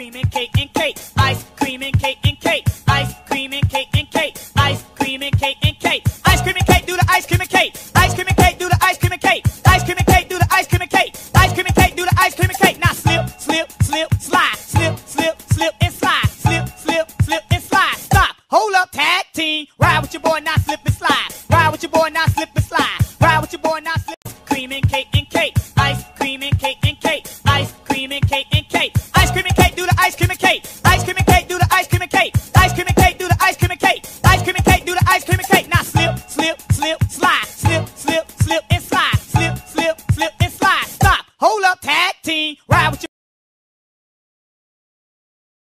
cream and cake and cake. Ice cream and cake and cake. Ice cream and cake and cake. Ice cream and cake and cake. Ice cream and cake. Do the ice cream and cake. Ice cream and cake. Do the ice cream and cake. Ice cream and cake. Do the ice cream and cake. Ice cream and cake. Do the ice cream and cake. Now slip, slip, slip, slide. Slip, slip, slip and slide. Slip, slip, slip and slide. Stop. Hold up. Tag team. Ride with your boy. Now slip and slide. ice cream and cake. Now slip, slip, slip, slide. Slip, slip, slip, and slide. Slip, slip, slip, and slide. Stop. Hold up, tag team. Ride with your